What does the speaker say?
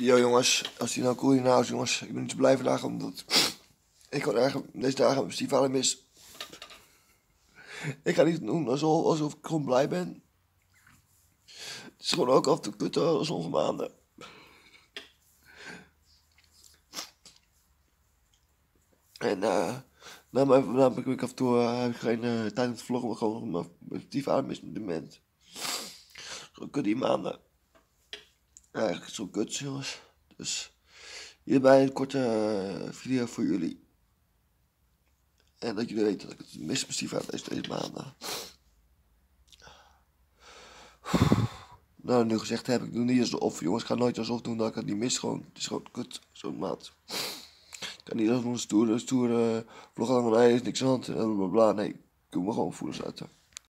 Yo jongens, als die nou cool in huis jongens. Ik ben niet zo blij vandaag omdat ik gewoon erg deze dagen mijn stiefvader mis. Ik ga niet doen alsof, alsof ik gewoon blij ben. Het is gewoon ook af en toe sommige maanden. En eh, nou, maar, nou heb ik af en toe uh, heb ik geen uh, tijd om te vloggen, maar gewoon mijn, mijn stiefvader mis met dement. Gewoon kut die maanden. Eigenlijk zo kut jongens. Dus hierbij een korte uh, video voor jullie. En dat jullie weten dat ik het mis mijn uit deze, maanden. Nou, nu gezegd heb ik, doe niet alsof, jongens. Ik ga nooit alsof doen dat ik het niet mis. Gewoon, het is gewoon kut, zo'n maat. Ik kan niet alsof een stoere, stoere vlog aan mijn is niks aan de hand en bla bla. Nee, ik moet me gewoon voelen zetten.